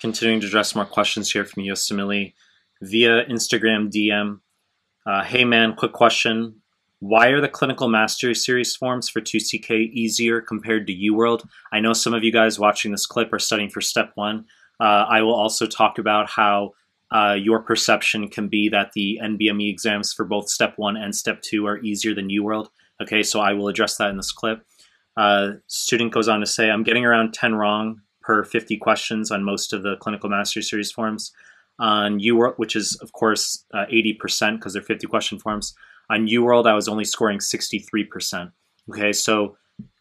continuing to address more questions here from Yosemite via Instagram DM. Uh, hey man, quick question. Why are the clinical mastery series forms for 2CK easier compared to UWorld? I know some of you guys watching this clip are studying for step one. Uh, I will also talk about how uh, your perception can be that the NBME exams for both step one and step two are easier than UWorld. Okay, so I will address that in this clip. Uh, student goes on to say, I'm getting around 10 wrong per 50 questions on most of the clinical mastery series forms. On UWorld, which is of course uh, 80% because they're 50 question forms. On UWorld, I was only scoring 63%. Okay, so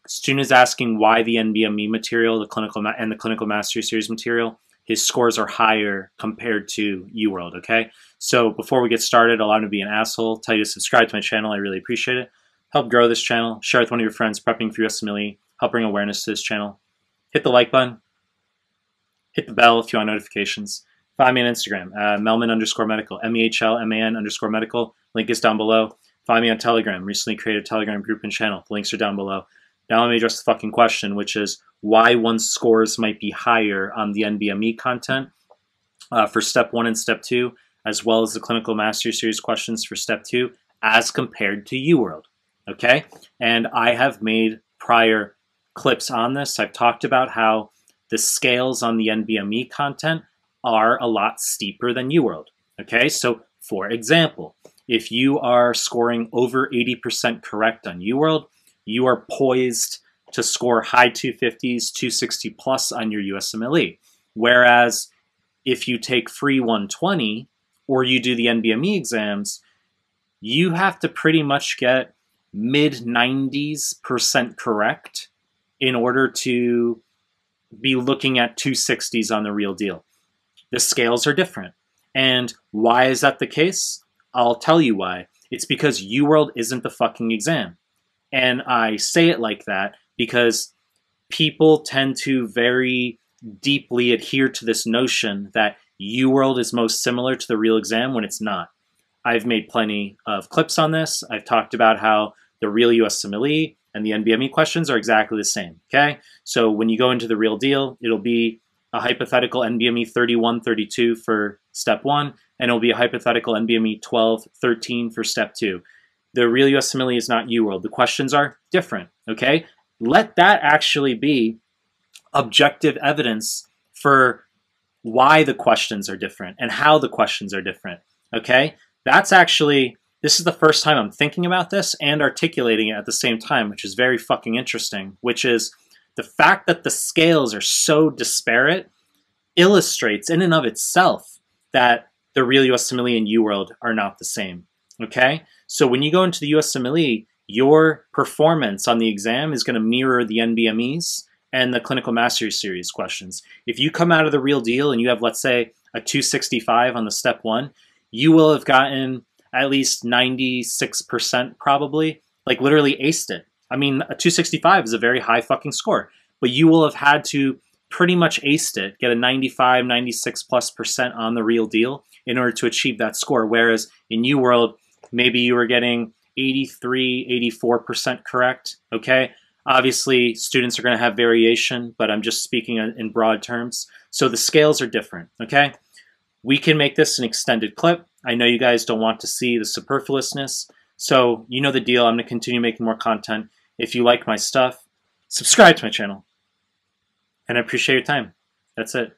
student is asking why the NBME material, the clinical and the clinical mastery series material, his scores are higher compared to UWorld. Okay, so before we get started, allow me to be an asshole. Tell you to subscribe to my channel. I really appreciate it. Help grow this channel. Share with one of your friends prepping for USMLE. Help bring awareness to this channel. Hit the like button hit the bell if you want notifications. Find me on Instagram, uh, Mehlman underscore medical, M E H L M A N underscore medical. Link is down below. Find me on Telegram. Recently created Telegram group and channel. The links are down below. Now let me address the fucking question, which is why one's scores might be higher on the NBME content uh, for step one and step two, as well as the clinical mastery series questions for step two, as compared to UWorld. Okay? And I have made prior clips on this. I've talked about how the scales on the NBME content are a lot steeper than UWorld. Okay, so for example, if you are scoring over 80% correct on UWorld, you are poised to score high 250s, 260 plus on your USMLE. Whereas if you take free 120 or you do the NBME exams, you have to pretty much get mid 90s percent correct in order to be looking at 260s on the real deal. The scales are different. And why is that the case? I'll tell you why. It's because UWorld isn't the fucking exam. And I say it like that because people tend to very deeply adhere to this notion that UWorld is most similar to the real exam when it's not. I've made plenty of clips on this. I've talked about how the real USMLE and the NBME questions are exactly the same, okay? So when you go into the real deal, it'll be a hypothetical NBME 31, 32 for step one, and it'll be a hypothetical NBME 12, 13 for step two. The real US USMLE is not UWorld. The questions are different, okay? Let that actually be objective evidence for why the questions are different and how the questions are different, okay? That's actually this is the first time I'm thinking about this and articulating it at the same time, which is very fucking interesting, which is the fact that the scales are so disparate illustrates in and of itself that the real USMLE and UWorld are not the same. Okay? So when you go into the USMLE, your performance on the exam is going to mirror the NBMEs and the clinical mastery series questions. If you come out of the real deal and you have, let's say, a 265 on the step one, you will have gotten at least 96% probably, like literally aced it. I mean, a 265 is a very high fucking score, but you will have had to pretty much aced it, get a 95, 96 plus percent on the real deal in order to achieve that score. Whereas in UWorld, maybe you were getting 83, 84% correct, okay? Obviously, students are going to have variation, but I'm just speaking in broad terms. So the scales are different, okay? We can make this an extended clip. I know you guys don't want to see the superfluousness, so you know the deal. I'm going to continue making more content. If you like my stuff, subscribe to my channel. And I appreciate your time. That's it.